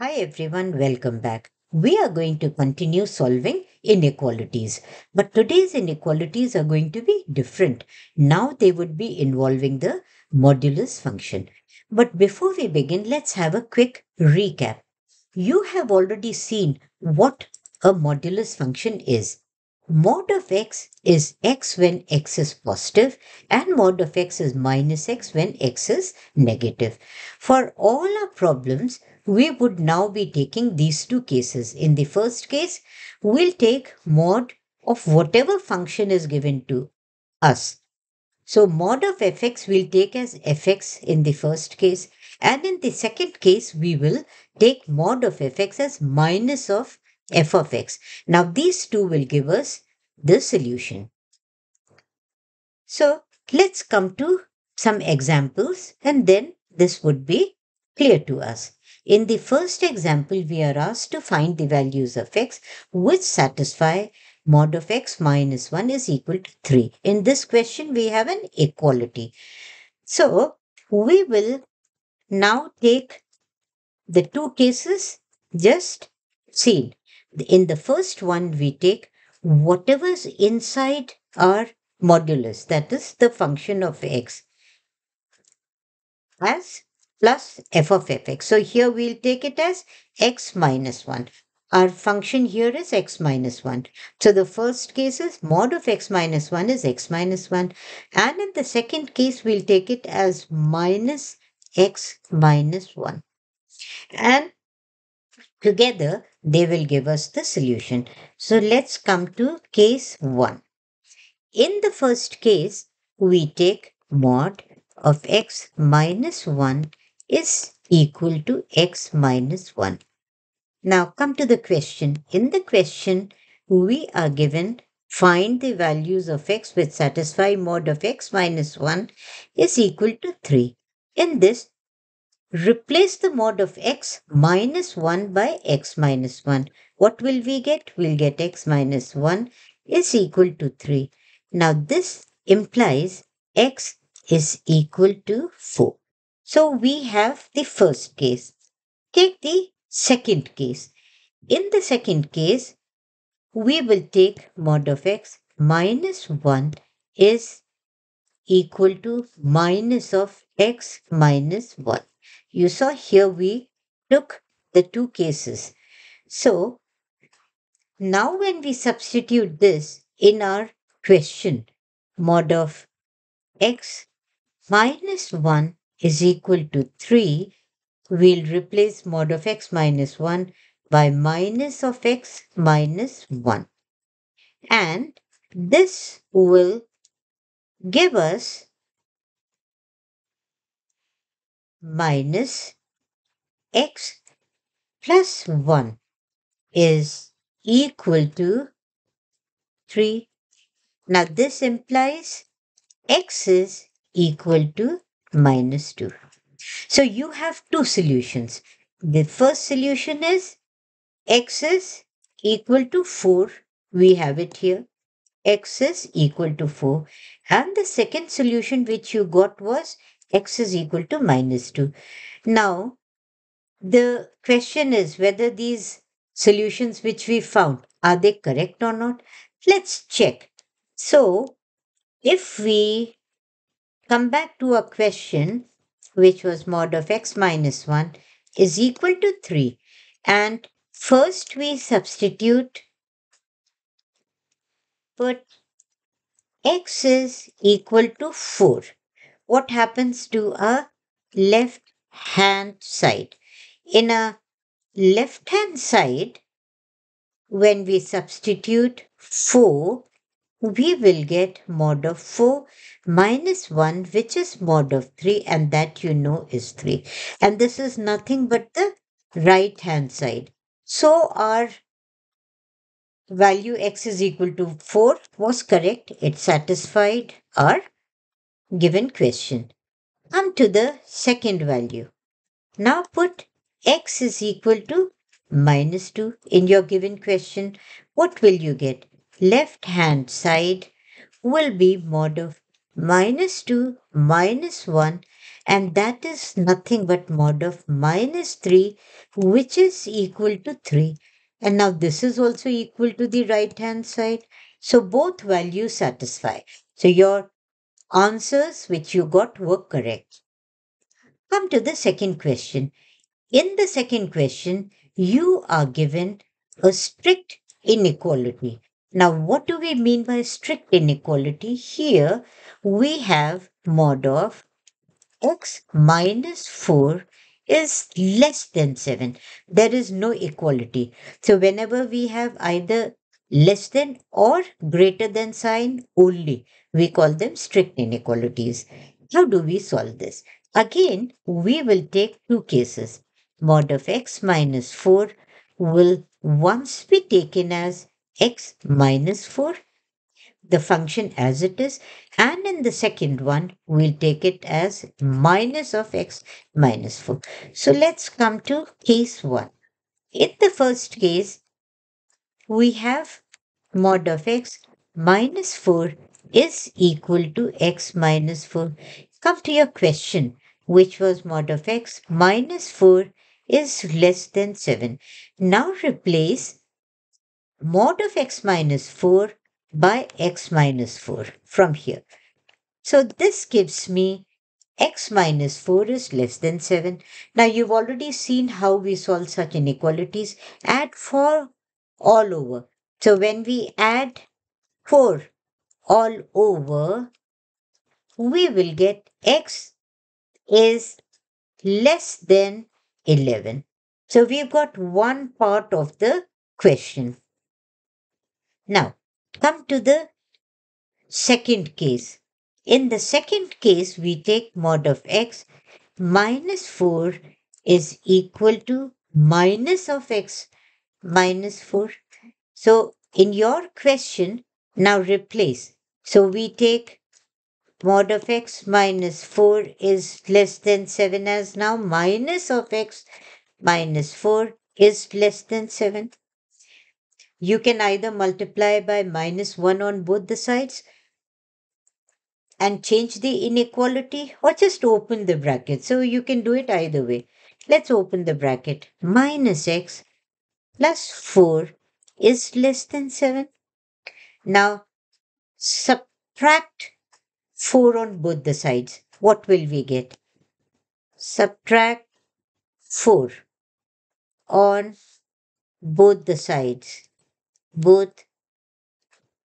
Hi everyone, welcome back. We are going to continue solving inequalities, but today's inequalities are going to be different. Now they would be involving the modulus function. But before we begin, let's have a quick recap. You have already seen what a modulus function is. Mod of x is x when x is positive and mod of x is minus x when x is negative. For all our problems, we would now be taking these two cases. In the first case, we'll take mod of whatever function is given to us. So mod of fx we'll take as fx in the first case and in the second case we will take mod of fx as minus of f of x. Now these two will give us the solution. So let's come to some examples and then this would be clear to us. In the first example, we are asked to find the values of x which satisfy mod of x minus 1 is equal to 3. In this question, we have an equality. So, we will now take the two cases just seen. In the first one, we take whatever's inside our modulus, that is the function of x, as plus f of fx. So here we'll take it as x minus 1. Our function here is x minus 1. So the first case is mod of x minus 1 is x minus 1. And in the second case, we'll take it as minus x minus 1. And together, they will give us the solution. So let's come to case 1. In the first case, we take mod of x minus 1 is equal to x minus 1. Now come to the question. In the question, we are given find the values of x which satisfy mod of x minus 1 is equal to 3. In this, replace the mod of x minus 1 by x minus 1. What will we get? We'll get x minus 1 is equal to 3. Now this implies x is equal to 4. So we have the first case. Take the second case. In the second case, we will take mod of x minus 1 is equal to minus of x minus 1. You saw here we took the two cases. So now when we substitute this in our question, mod of x minus 1 is equal to 3, we'll replace mod of x minus 1 by minus of x minus 1. And this will give us minus x plus 1 is equal to 3. Now this implies x is equal to minus 2. So you have two solutions. The first solution is x is equal to 4. We have it here. x is equal to 4. And the second solution which you got was x is equal to minus 2. Now, the question is whether these solutions which we found, are they correct or not? Let's check. So, if we come back to a question which was mod of x minus 1 is equal to 3 and first we substitute put x is equal to 4 what happens to a left hand side? In a left hand side when we substitute 4 we will get mod of 4 minus 1, which is mod of 3, and that you know is 3. And this is nothing but the right hand side. So our value x is equal to 4 was correct. It satisfied our given question. Come to the second value. Now put x is equal to minus 2 in your given question. What will you get? Left hand side will be mod of minus 2 minus 1 and that is nothing but mod of minus 3, which is equal to 3. And now this is also equal to the right hand side. So both values satisfy. So your answers which you got were correct. Come to the second question. In the second question, you are given a strict inequality. Now, what do we mean by strict inequality? Here, we have mod of x minus 4 is less than 7. There is no equality. So, whenever we have either less than or greater than sign only, we call them strict inequalities. How do we solve this? Again, we will take two cases. Mod of x minus 4 will once be taken as x minus 4 the function as it is and in the second one we'll take it as minus of x minus 4 so let's come to case 1 in the first case we have mod of x minus 4 is equal to x minus 4 come to your question which was mod of x minus 4 is less than 7 now replace mod of x minus 4 by x minus 4 from here. So this gives me x minus 4 is less than 7. Now you've already seen how we solve such inequalities. Add 4 all over. So when we add 4 all over, we will get x is less than 11. So we've got one part of the question. Now, Come to the second case. In the second case, we take mod of x minus 4 is equal to minus of x minus 4. So, in your question, now replace. So, we take mod of x minus 4 is less than 7 as now minus of x minus 4 is less than 7 you can either multiply by minus 1 on both the sides and change the inequality or just open the bracket. So you can do it either way. Let's open the bracket. Minus x plus 4 is less than 7. Now subtract 4 on both the sides. What will we get? Subtract 4 on both the sides both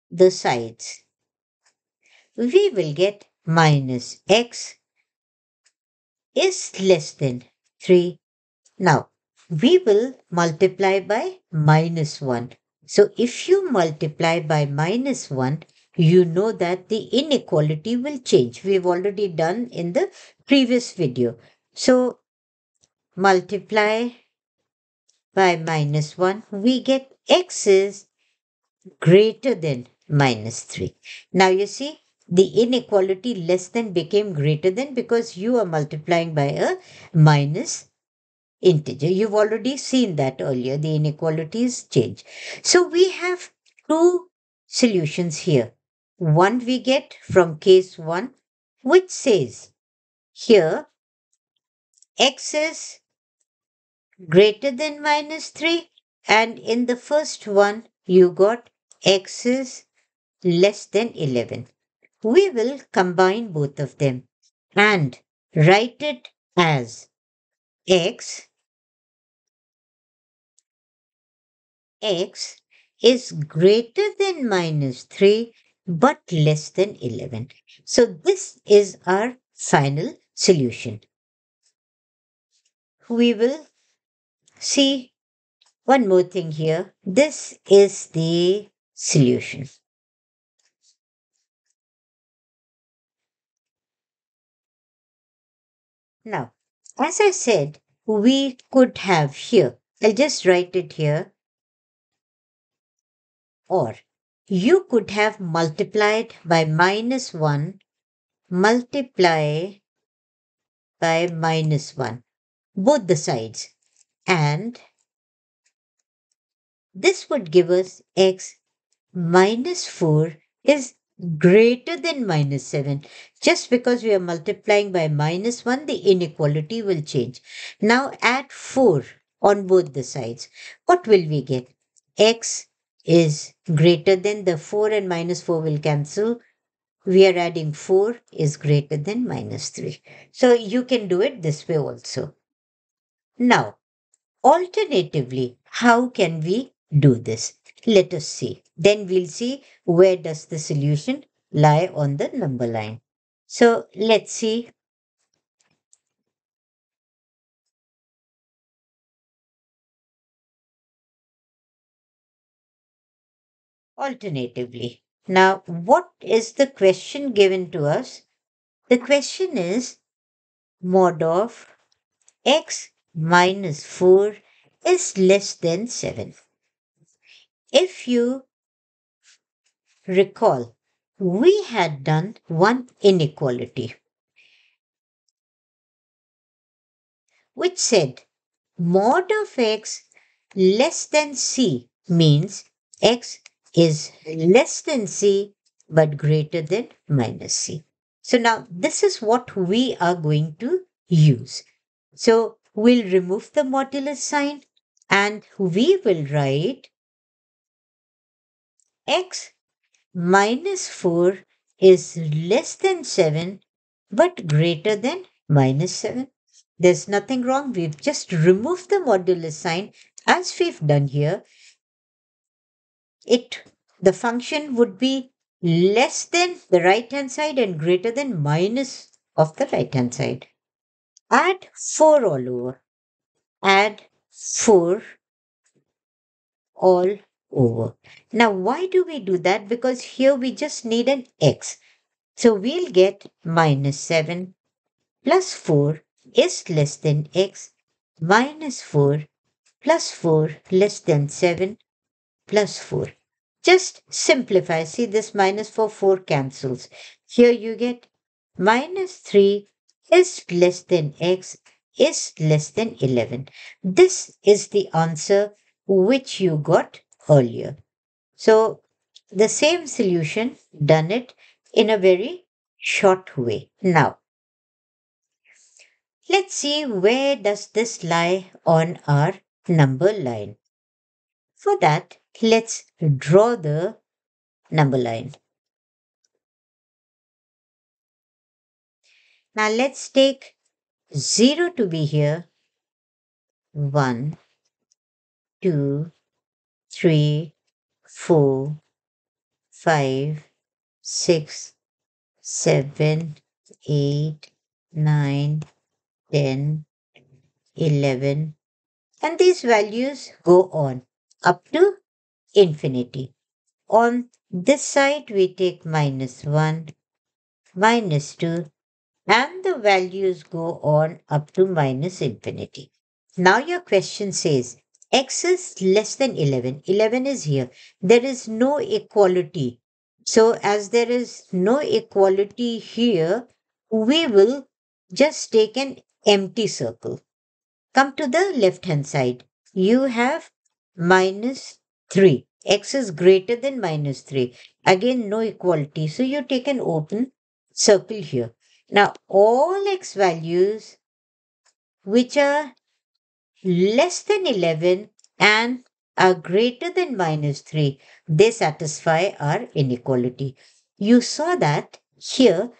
the sides. We will get minus x is less than 3. Now, we will multiply by minus 1. So, if you multiply by minus 1, you know that the inequality will change. We've already done in the previous video. So, multiply by minus 1, we get x is greater than minus 3. Now you see the inequality less than became greater than because you are multiplying by a minus integer. You've already seen that earlier. The inequalities change. So we have two solutions here. One we get from case 1 which says here x is greater than minus 3 and in the first one you got x is less than 11. We will combine both of them and write it as x x is greater than minus 3 but less than 11. So this is our final solution. We will see one more thing here. This is the solution. Now, as I said, we could have here, I'll just write it here, or you could have multiplied by minus 1, multiply by minus 1, both the sides, and this would give us x minus 4 is greater than minus 7. Just because we are multiplying by minus 1, the inequality will change. Now add 4 on both the sides. What will we get? x is greater than the 4 and minus 4 will cancel. We are adding 4 is greater than minus 3. So you can do it this way also. Now, alternatively, how can we do this? Let us see. Then we'll see where does the solution lie on the number line. So let's see. Alternatively. Now, what is the question given to us? The question is mod of x minus 4 is less than 7. If you recall, we had done one inequality which said mod of x less than c means x is less than c but greater than minus c. So now this is what we are going to use. So we'll remove the modulus sign and we will write x minus 4 is less than 7 but greater than minus 7. There's nothing wrong. We've just removed the modulus sign as we've done here. It the function would be less than the right hand side and greater than minus of the right hand side. Add 4 all over. Add 4 all over. Now, why do we do that? Because here we just need an x. So we'll get minus 7 plus 4 is less than x minus 4 plus 4 less than 7 plus 4. Just simplify. See this minus 4, 4 cancels. Here you get minus 3 is less than x is less than 11. This is the answer which you got earlier. So the same solution done it in a very short way. Now, let's see where does this lie on our number line. For that, let's draw the number line. Now let's take 0 to be here. 1, 2, 3, 4, 5, 6, 7, 8, 9, 10, 11. And these values go on up to infinity. On this side, we take minus 1, minus 2, and the values go on up to minus infinity. Now your question says x is less than 11. 11 is here. There is no equality. So as there is no equality here, we will just take an empty circle. Come to the left hand side. You have minus 3. x is greater than minus 3. Again, no equality. So you take an open circle here. Now, all x values which are less than 11 and are greater than minus 3, they satisfy our inequality. You saw that here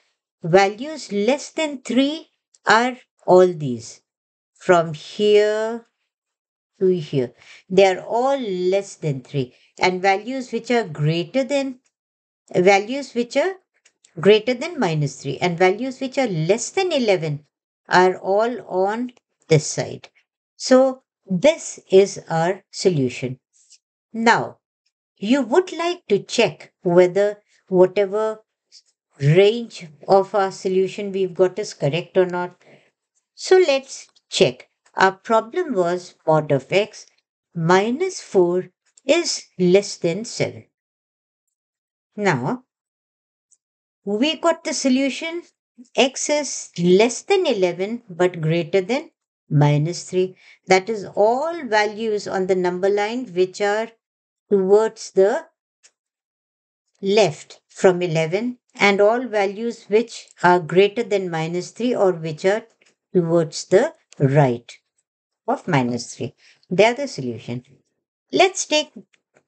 values less than 3 are all these. From here to here. They are all less than 3. And values which are greater than values which are greater than minus 3 and values which are less than 11 are all on this side. So this is our solution. Now, you would like to check whether whatever range of our solution we've got is correct or not. So let's check. Our problem was mod of x minus 4 is less than 7. Now, we got the solution x is less than 11 but greater than minus 3. That is all values on the number line which are towards the left from 11 and all values which are greater than minus 3 or which are towards the right of minus 3. They are the solution. Let's take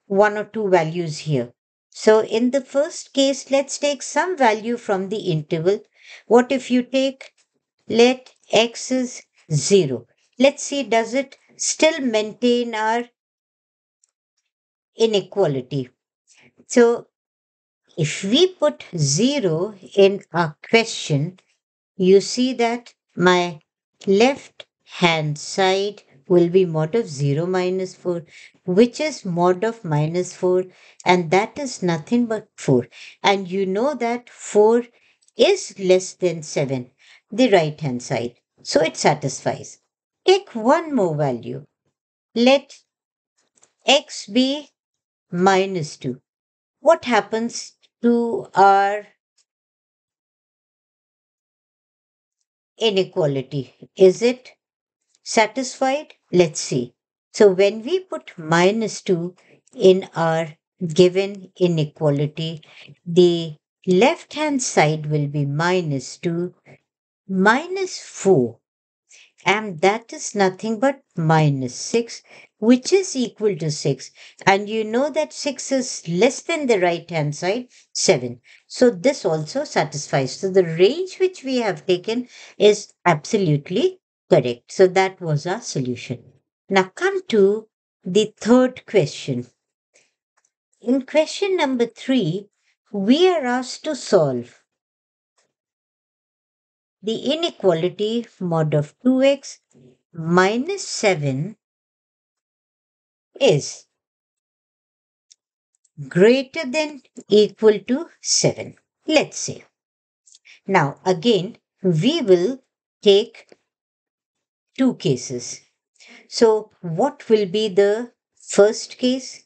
one or two values here. So in the first case, let's take some value from the interval. What if you take, let x is 0. Let's see, does it still maintain our inequality? So if we put 0 in our question, you see that my left hand side will be mod of 0 minus 4, which is mod of minus 4, and that is nothing but 4. And you know that 4 is less than 7, the right hand side. So it satisfies. Take one more value. Let x be minus 2. What happens to our inequality? Is it satisfied? Let's see. So when we put minus 2 in our given inequality, the left hand side will be minus 2 minus 4 and that is nothing but minus 6 which is equal to 6 and you know that 6 is less than the right hand side 7 so this also satisfies. So the range which we have taken is absolutely correct. So that was our solution. Now come to the third question. In question number 3 we are asked to solve the inequality mod of 2x minus 7 is greater than equal to 7. Let's see. Now again, we will take two cases. So what will be the first case?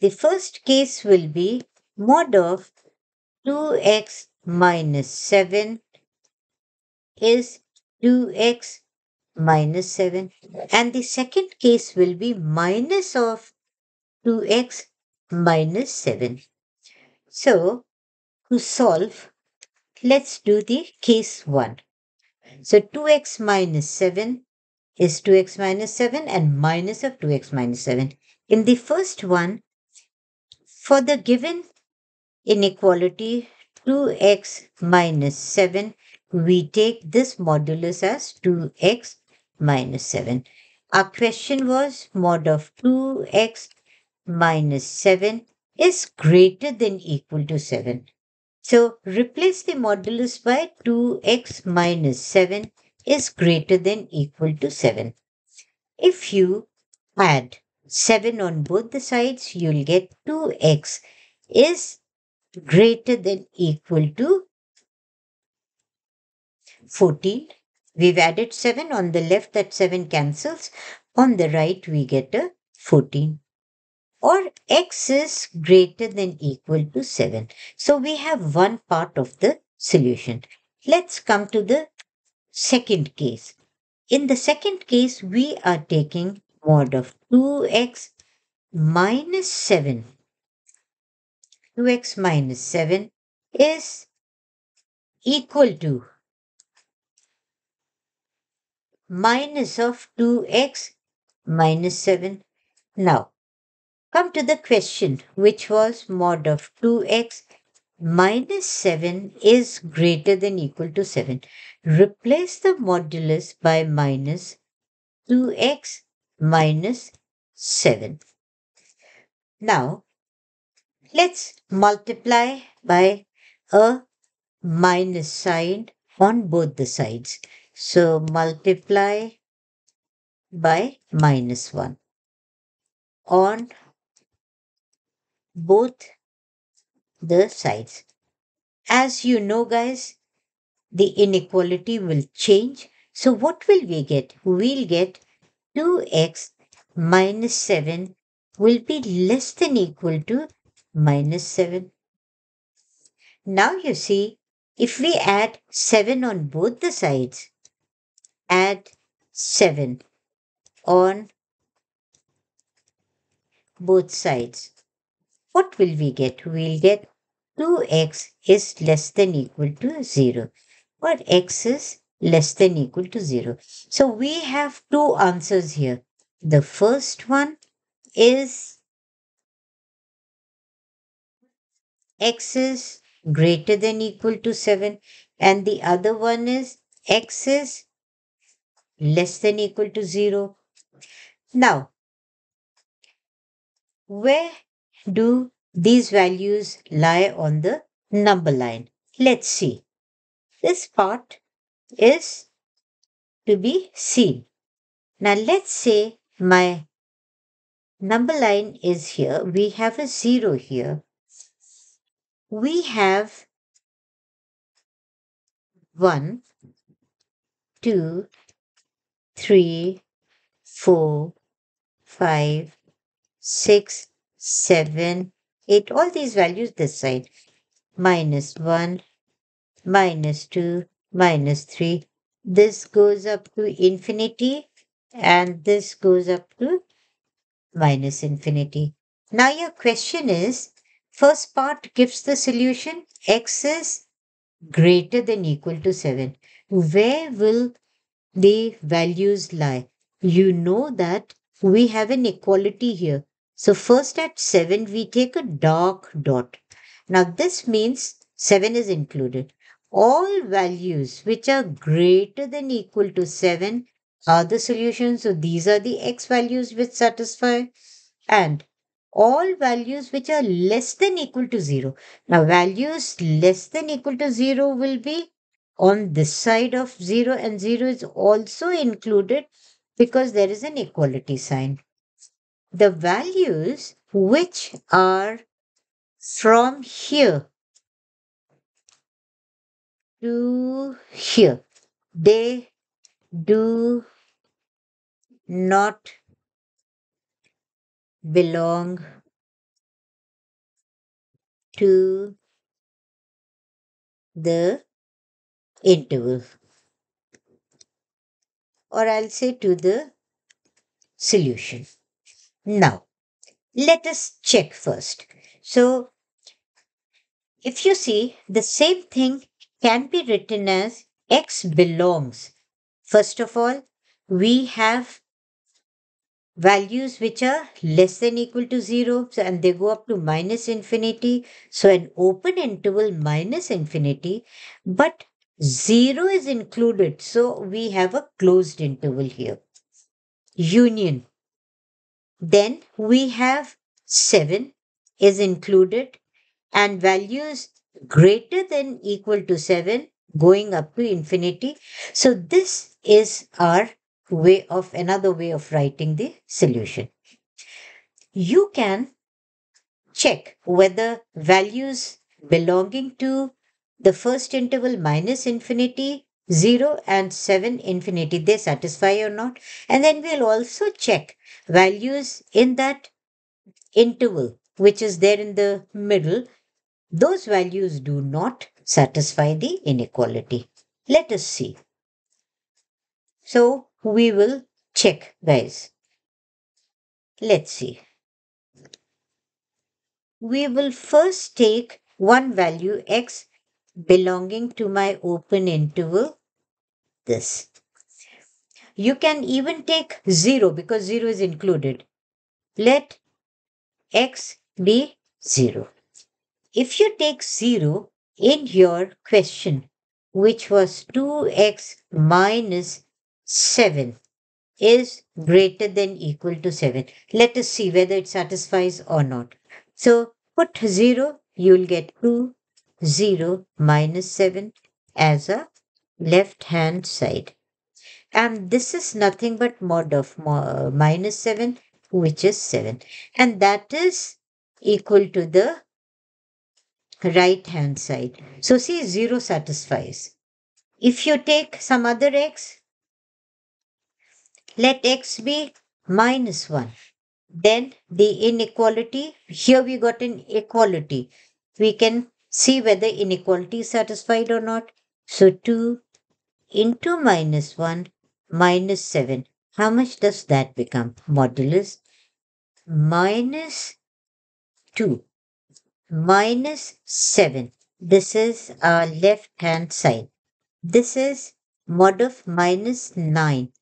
The first case will be mod of 2x minus 7 is 2x minus 7 and the second case will be minus of 2x minus 7. So to solve, let's do the case 1. So 2x minus 7 is 2x minus 7 and minus of 2x minus 7. In the first one, for the given inequality 2x minus 7, we take this modulus as 2x minus 7. Our question was mod of 2x minus 7 is greater than equal to 7. So replace the modulus by 2x minus 7 is greater than equal to 7. If you add 7 on both the sides, you'll get 2x is greater than equal to 14. We've added 7 on the left, that 7 cancels. On the right, we get a 14. Or x is greater than equal to 7. So we have one part of the solution. Let's come to the second case. In the second case, we are taking mod of 2x minus 7. 2x minus 7 is equal to minus of 2x minus 7. Now, come to the question which was mod of 2x minus 7 is greater than equal to 7. Replace the modulus by minus 2x minus 7. Now, let's multiply by a minus sign on both the sides. So multiply by minus 1 on both the sides. As you know guys, the inequality will change. So what will we get? We'll get 2x minus 7 will be less than equal to minus 7. Now you see, if we add 7 on both the sides, add 7 on both sides. what will we get? We'll get 2x is less than equal to 0 or x is less than equal to 0. So we have two answers here. The first one is x is greater than equal to 7 and the other one is x is less than equal to 0. Now, where do these values lie on the number line? Let's see. This part is to be seen. Now let's say my number line is here. We have a 0 here. We have 1, 2, 3, 4, 5, 6, 7, 8. All these values this side. Minus 1, minus 2, minus 3. This goes up to infinity and this goes up to minus infinity. Now your question is, first part gives the solution x is greater than equal to 7. Where will the values lie? You know that we have an equality here. So first at 7 we take a dark dot. Now this means 7 is included. All values which are greater than equal to 7 are the solutions. So these are the x values which satisfy and all values which are less than equal to 0. Now values less than equal to 0 will be on this side of 0 and 0 is also included because there is an equality sign. The values which are from here to here, they do not belong to the interval or I'll say to the solution. Now, let us check first. So, if you see, the same thing can be written as x belongs. First of all, we have values which are less than equal to 0 and they go up to minus infinity. So an open interval minus infinity, but 0 is included. So we have a closed interval here. Union. Then we have 7 is included and values greater than equal to 7 going up to infinity. So this is our way of another way of writing the solution. You can check whether values belonging to the first interval minus infinity 0 and 7 infinity they satisfy or not and then we'll also check values in that interval which is there in the middle those values do not satisfy the inequality let us see so we will check, guys. Let's see. We will first take one value x belonging to my open interval, this. You can even take 0 because 0 is included. Let x be 0. If you take 0 in your question, which was 2x minus 7 is greater than equal to 7. Let us see whether it satisfies or not. So put 0, you will get 2, 0 minus 7 as a left hand side. And this is nothing but mod of minus 7, which is 7. And that is equal to the right hand side. So see 0 satisfies. If you take some other x, let x be minus 1. Then the inequality, here we got an equality. We can see whether inequality is satisfied or not. So 2 into minus 1 minus 7. How much does that become? Modulus minus 2. minus 7. This is our left hand side. This is mod of minus 9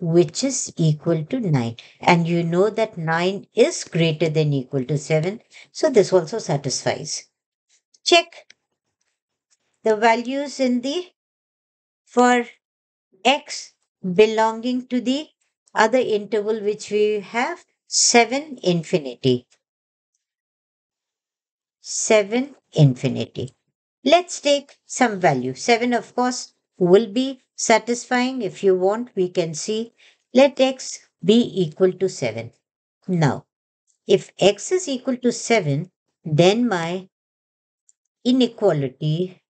which is equal to 9. And you know that 9 is greater than equal to 7. So this also satisfies. Check the values in the for x belonging to the other interval which we have 7 infinity. 7 infinity. Let's take some value. 7 of course will be satisfying. If you want, we can see let x be equal to 7. Now, if x is equal to 7, then my inequality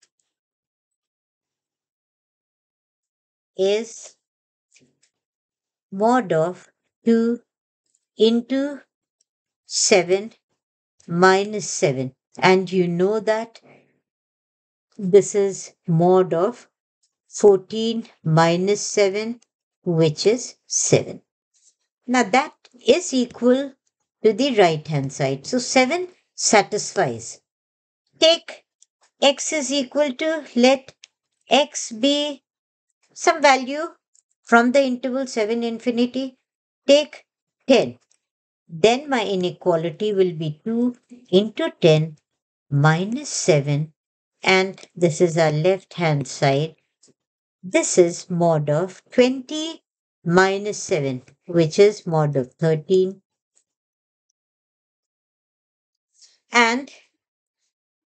is mod of 2 into 7 minus 7. And you know that this is mod of 14 minus 7, which is 7. Now that is equal to the right hand side. So 7 satisfies. Take x is equal to, let x be some value from the interval 7 infinity. Take 10. Then my inequality will be 2 into 10 minus 7 and this is our left hand side this is mod of 20 minus 7, which is mod of 13. And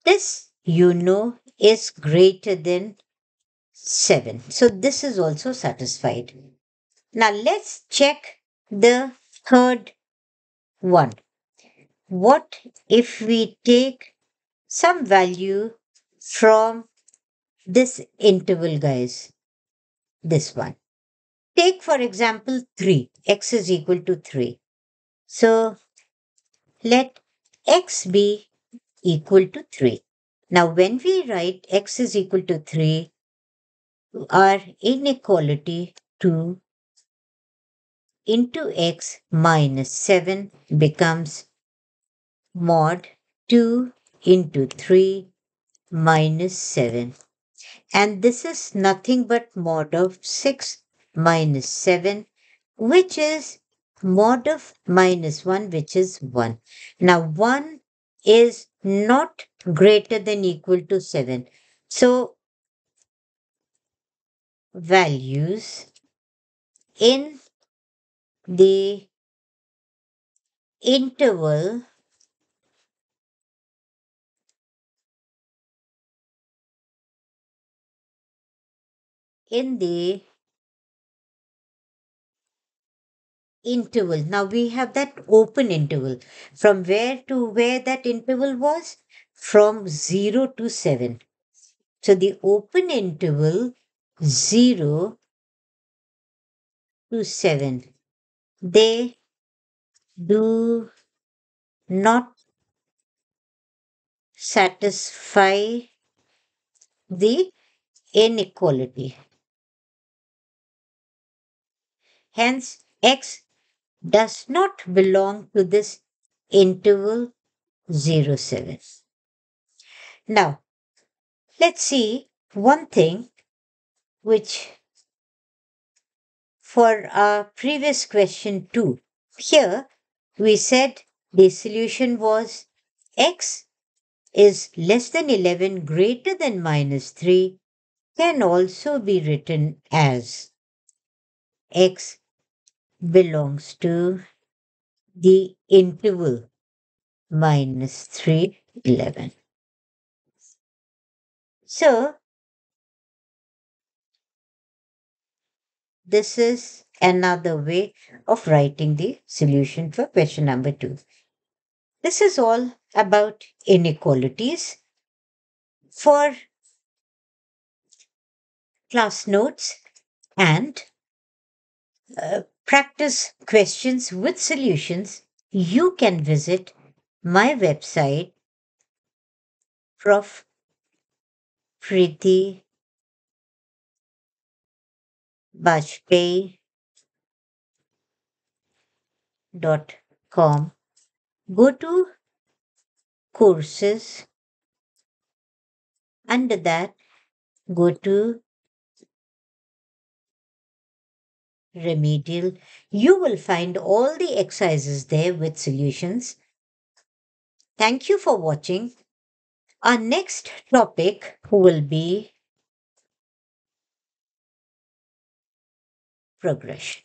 this, you know, is greater than 7. So this is also satisfied. Now let's check the third one. What if we take some value from this interval, guys? this one. Take for example 3, x is equal to 3. So let x be equal to 3. Now when we write x is equal to 3, our inequality 2 into x minus 7 becomes mod 2 into 3 minus 7 and this is nothing but mod of 6 minus 7, which is mod of minus 1, which is 1. Now 1 is not greater than equal to 7. So values in the interval in the interval. Now we have that open interval. From where to where that interval was? From 0 to 7. So the open interval 0 to 7. They do not satisfy the inequality. Hence, x does not belong to this interval 0, 7. Now, let's see one thing which for our previous question 2. Here, we said the solution was x is less than 11 greater than minus 3 can also be written as x belongs to the interval minus 3, 11. So, this is another way of writing the solution for question number 2. This is all about inequalities. For class notes and uh, practice questions with solutions, you can visit my website, Prof. Priti com. Go to courses. Under that, go to remedial. You will find all the exercises there with solutions. Thank you for watching. Our next topic will be progression.